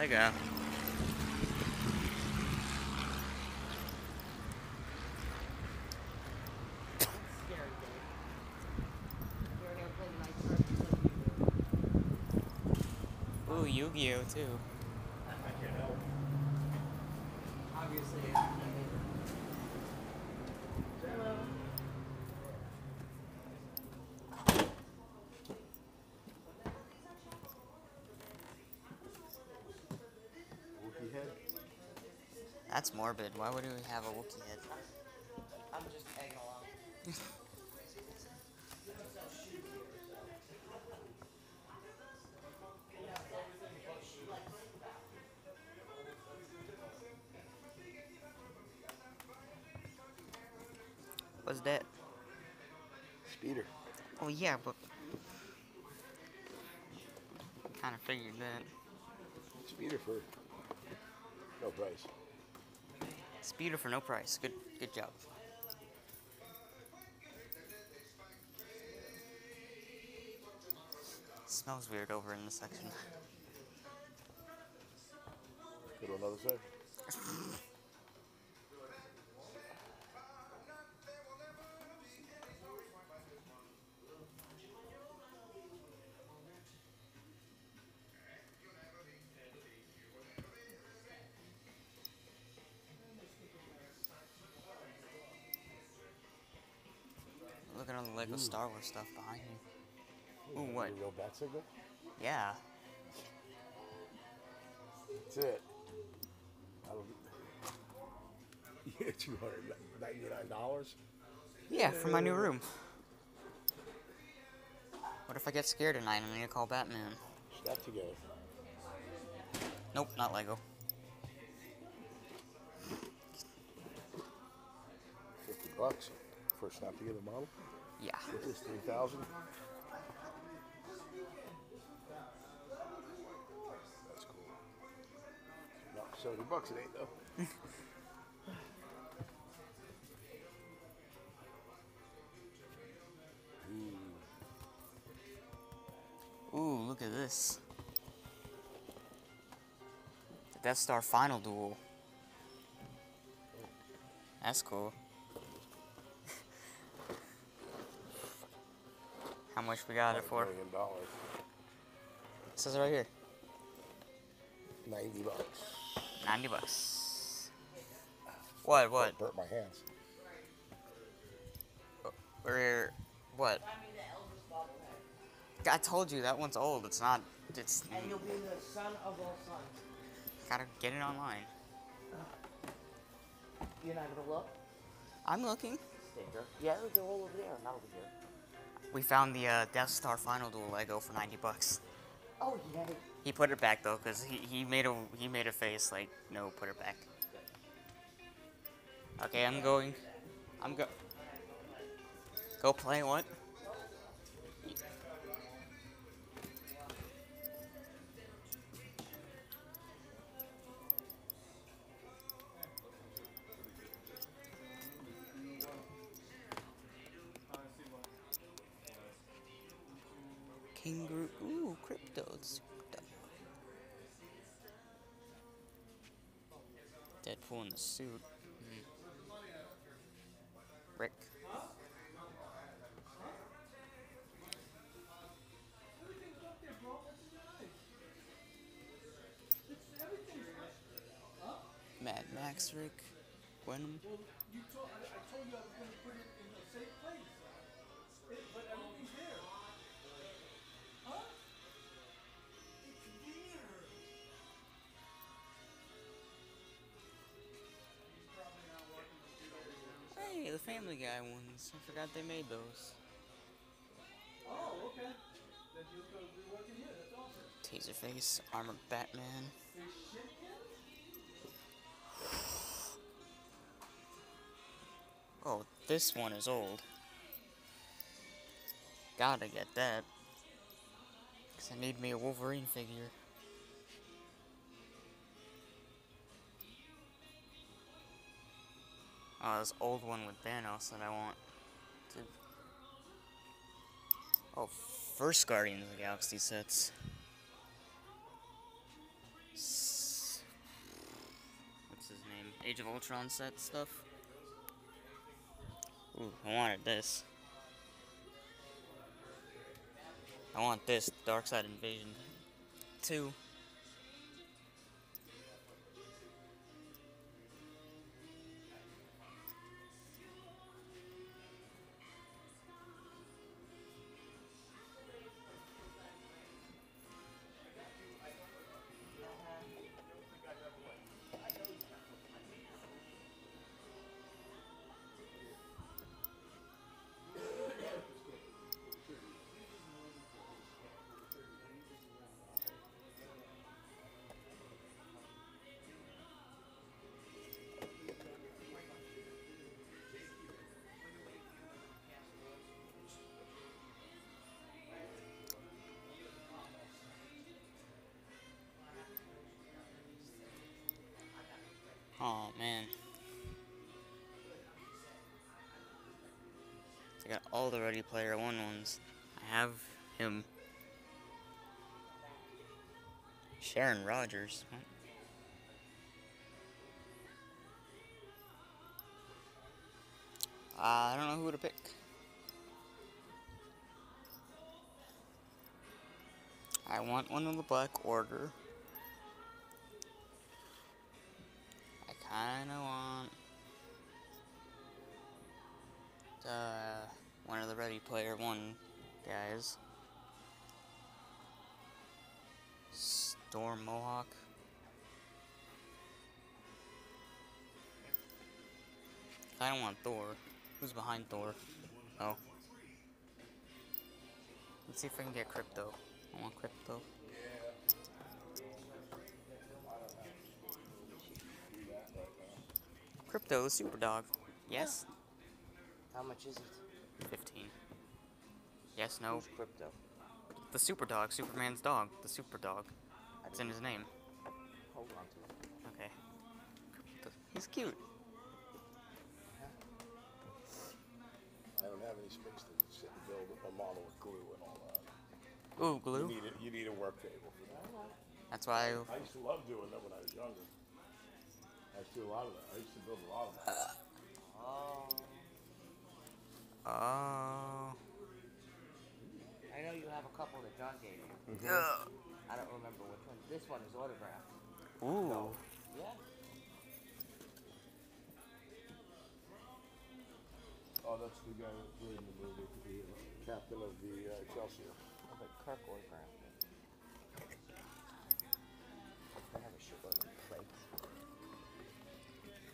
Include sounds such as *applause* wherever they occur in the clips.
Lego. Scary. You're gonna play the night first. Ooh, Yu-Gi-Oh too. I can't help. Obviously, it's not Hello. Wookiee head. That's morbid. Why would we have a Wookiee head? I'm just tagging along. What's that? Speeder. Oh yeah, but kind of figured that. Speeder for no price. Speeder for no price. Good, good job. Smells weird over in the section. Go to another side. *laughs* all the Lego Star Wars stuff behind you. Ooh, what? A real bat signal. Yeah. That's it. *laughs* Yeah, two hundred ninety-nine dollars. Yeah, for my new room. What if I get scared tonight and I need to call Batman? Snap together. Nope, not Lego. Fifty bucks for a snap together model. Yeah. This three thousand. That's cool. No, seventy bucks it ain't though. *laughs* Ooh, look at this. The Death Star Final Duel. That's cool. How much we got it for? Million dollars. It says it right here. Ninety bucks. 90 bucks. What, what? Hurt my hands. Or, what? I told you, that one's old. It's not, it's, And you'll be the son of all sons. gotta get it online. You're not gonna look? I'm looking. Sticker. Yeah, they're all over there, not over here. We found the uh, Death Star Final Duel Lego for 90 bucks. Oh, yay. He put it back though, cause he, he made a he made a face like no, put it back. Okay, I'm going. I'm go. Go play what? Deadpool in the suit. Hmm. Rick. Mad Max Rick. Venom. You told, I, I told you I was gonna put it in a safe place. It, but there. Family Guy ones. I forgot they made those. Oh, okay. Taserface, Armored Batman. Oh, this one is old. Gotta get that. Because I need me a Wolverine figure. Oh, this old one with Thanos that I want to... Oh, first Guardians of the Galaxy sets. What's his name? Age of Ultron set stuff? Ooh, I wanted this. I want this Darkseid Invasion 2. Oh man. I got all the Ready Player One ones. I have him. Sharon Rogers. Uh, I don't know who to pick. I want one of the Black Order. I want uh, one of the Ready Player One guys. Storm Mohawk. I don't want Thor. Who's behind Thor? Oh. Let's see if I can get Krypto. I want Krypto. Krypto, the super dog. Yes? How much is it? 15. Yes, no. Who's Krypto? The super dog, Superman's dog. The super dog. It's in his name. Hold on to it. Okay. Krypto. He's cute. I don't have any space to sit and build a model with glue and all that. Ooh, You glue. need a, you need a work table for that. That's why I used to love doing that when I was younger. I used to do a lot of that. I used to build a lot of that. Oh. Oh. I know you have a couple that John gave you. Ugh. I don't remember which one. This one is autographed. Ooh. Yeah. Oh, that's the guy that played in the movie, the uh, captain of the uh, Chelsea. Oh, but Kirk autographed it. I have a shitload of plates.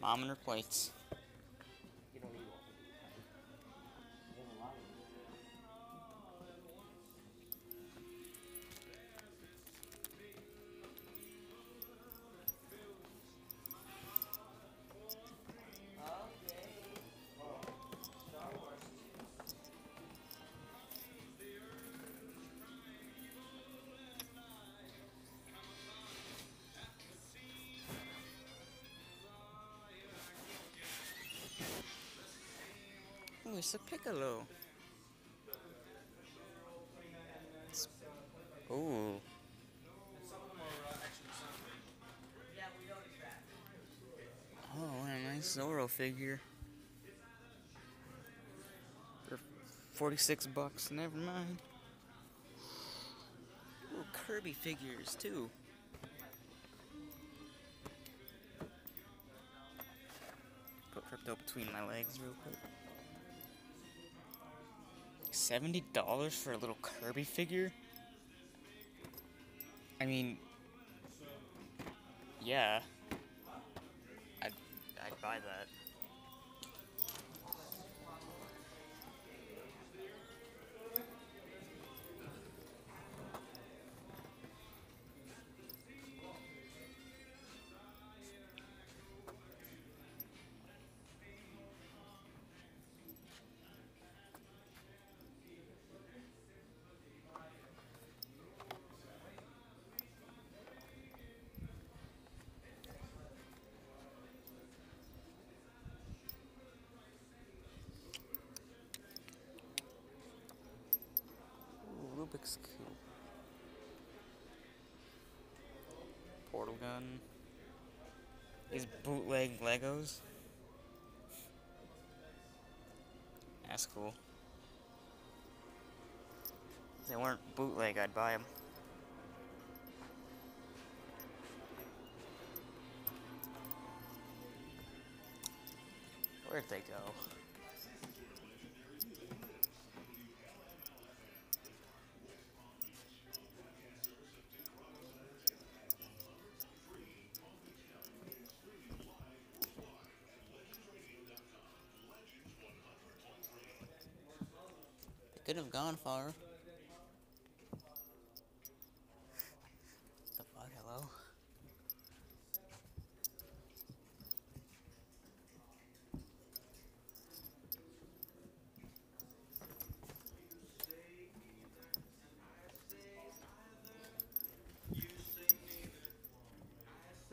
Mom and her plates. Ooh, it's a piccolo. It's-. Oh, what a nice Zorro figure. For 46 bucks, never mind. Little Kirby figures, too. Put Krypto between my legs real quick. Seventy dollars for a little Kirby figure? I mean, yeah, I'd I'd buy that. Rubik's cube. Portal gun. These bootleg Legos. That's cool. If they weren't bootleg, I'd buy them. Where'd they go? Could have gone far. the fuck, hello?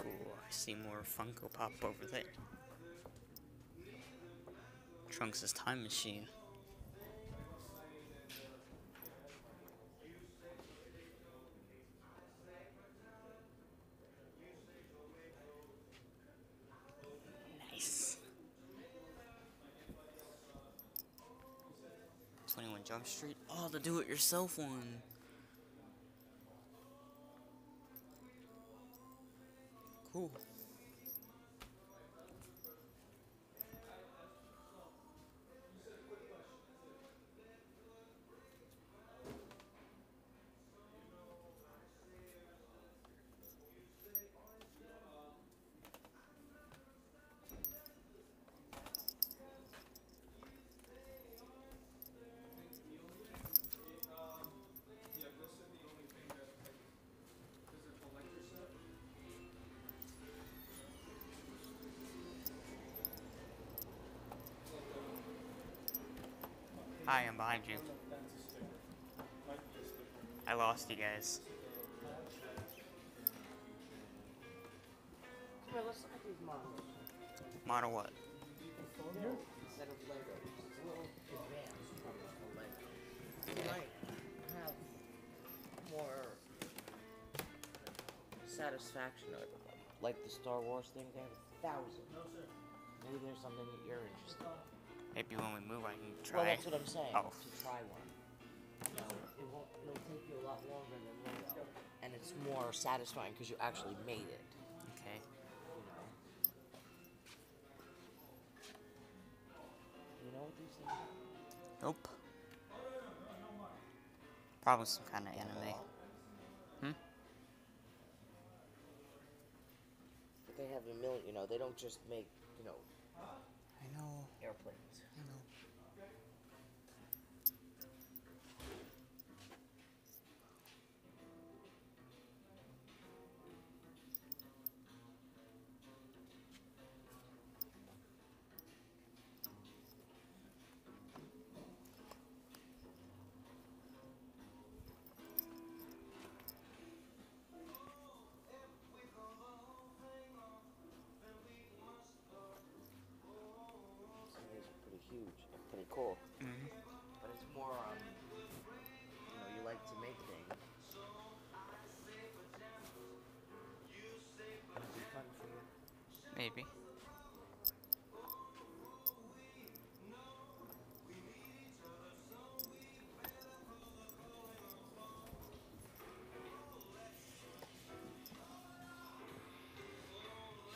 Ooh, I see more Funko Pop over there. Trunks' time machine. Jump Street. Oh, the do it yourself one. Hi, I'm behind you. I lost you guys. Come let's look at these models. Model what? Instead of Legos. It's a little advanced from Lego. You might have more satisfaction out of them. Like the Star Wars thing, they have a thousand. Maybe there's something that you're interested in. Maybe when we move, I can try. Well, that's what I'm saying. Oh. To try one. You know, it won't. It'll take you a lot longer than Lego, and it's more satisfying because you actually made it. Okay. You know. You know what these things are? Nope. Probably some kind of anime. Hmm? But they have a million. You know, they don't just make you know I know. airplanes.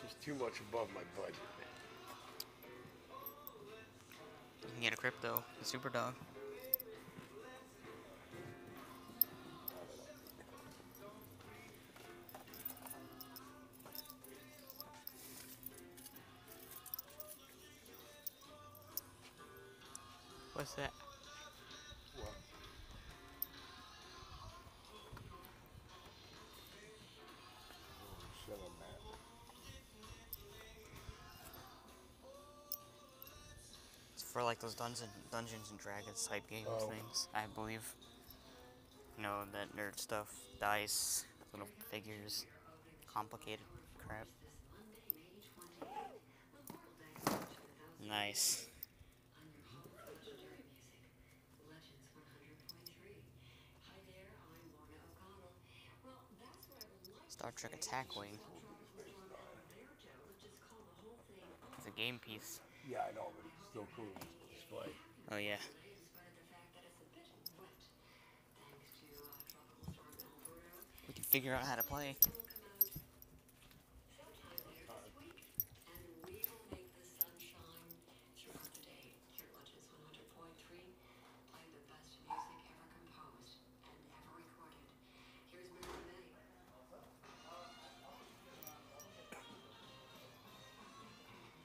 Just too much above my budget, man. You can get a Krypto, a super dog. For like those Dungeons Dungeons and Dragons type game Oh. things, I believe. You know that nerd stuff, dice, little figures, complicated crap. Nice. Star Trek Attack Wing. It's a game piece. Yeah, I know, but still cool display. Oh yeah. We can figure out how to play.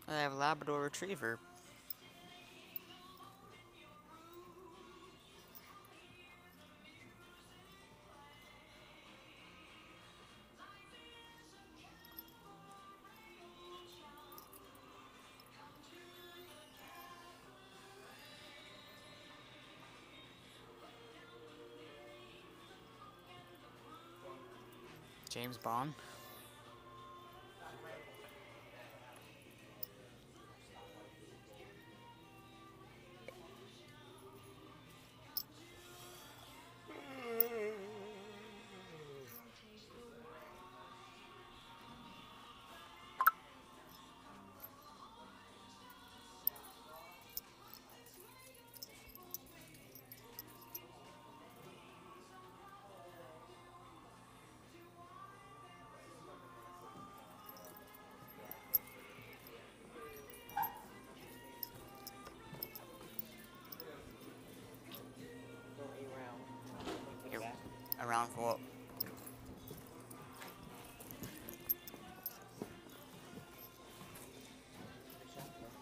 I have a Labrador Retriever. James Bond. Around for what? The shotgun.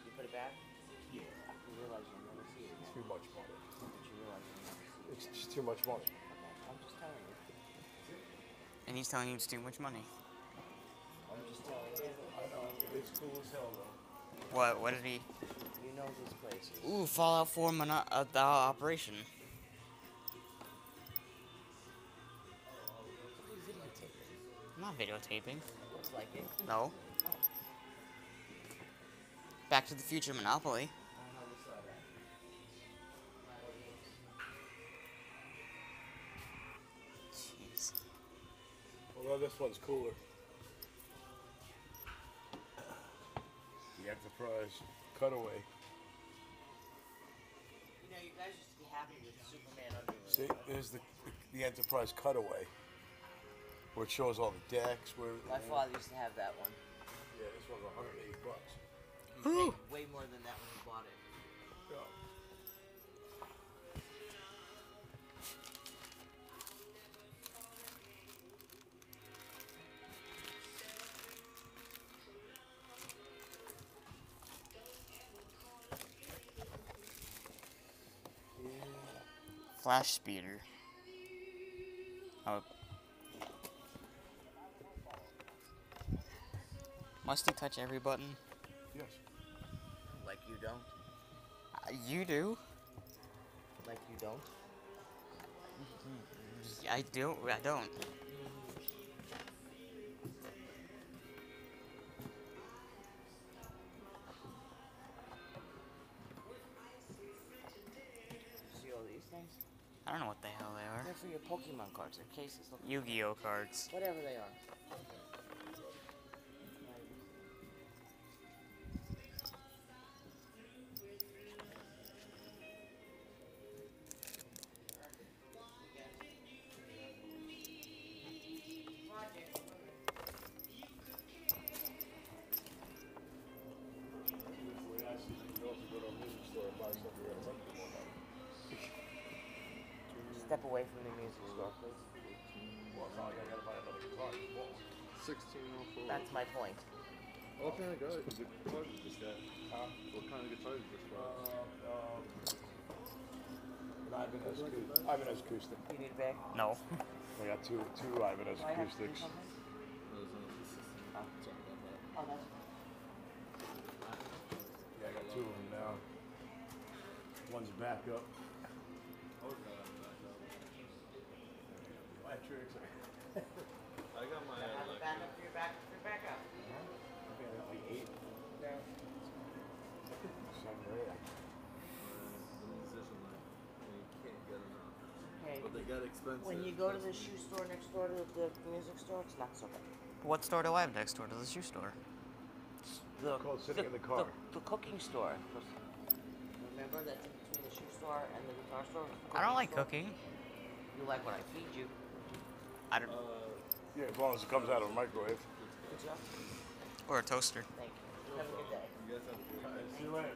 You put it back? Yeah. You realize you'll never see it again. Too much money. But you realize you'll never see it. It's just too much money. Okay, I'm just telling you. And he's telling you it's too much money. I'm just telling you. I know. It's cool as hell though. What? What did he? You know these places. Ooh, Fallout 4 mono- uh, the operation. I'm not videotaping. Looks like it. No. Back to the Future Monopoly. I know we saw that. Jeez. Although this one's cooler. The Enterprise cutaway. You know, you guys used to be happy with Superman under the See, there's the the Enterprise cutaway, where it shows all the decks. Where My father used to have that one. Yeah, this one's 108 bucks. He paid way more than that when he bought it. Flash speeder. Oh. Must he touch every button? Yes. Like you don't? Uh, you do. Like you don't? I don't. I don't. Pokemon cards. They're cases. Yu-Gi-Oh cards. whatever they are. Step away from the music store, please. Well, it's not like I gotta buy another guitar. Well, 1604. That's my point. What kind of guy, guitar did this guy? Huh? What kind of guitar did this guy? Uh, um, an Ibanez acoustic. Ibanez acoustic. You need a bag? No. *laughs* I got two two Ibanez Do I have to do acoustics. something? No, it's not the system. Sorry about that. Oh, that's Yeah, I got two of them now. One's backup. Electrics. *laughs* I got my I have uh, a like, backup for your back for your backup. I got like eight. No. Some rare. the musician like, you can't get enough. Okay. But they got expensive. When you go to the shoe store next door to the music store, it's not so bad. What store do I have next door to the shoe store? The, called sitting the, in the car. The, the cooking store. Remember that's in between the shoe store and the guitar store? I don't like store? cooking. You like what I feed you. I don't. Yeah, as long as it comes out of a microwave. Good job. Or a toaster. Thank you. Have a good day. You guys have a good day. See you later.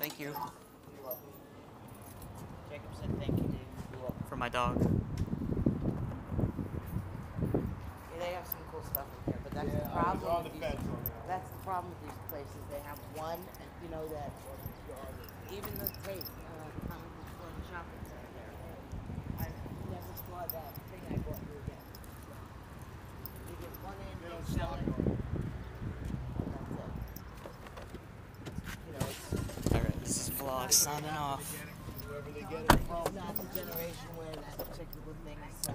Thank you You're welcome. Jacob said thank you, Dave. You're welcome. for my dog. Yeah, they have some cool stuff in there, but that's the problem. on the with these. That's the problem with these places. They have one, you know that even the tape, uh, comic book store, the shopping center there. I never that thing I bought you again. You get one in, they sell it. and that's it. You know, it's, Alright, this is vlog signing off. Whoever they get it it's not the generation where that particular thing is so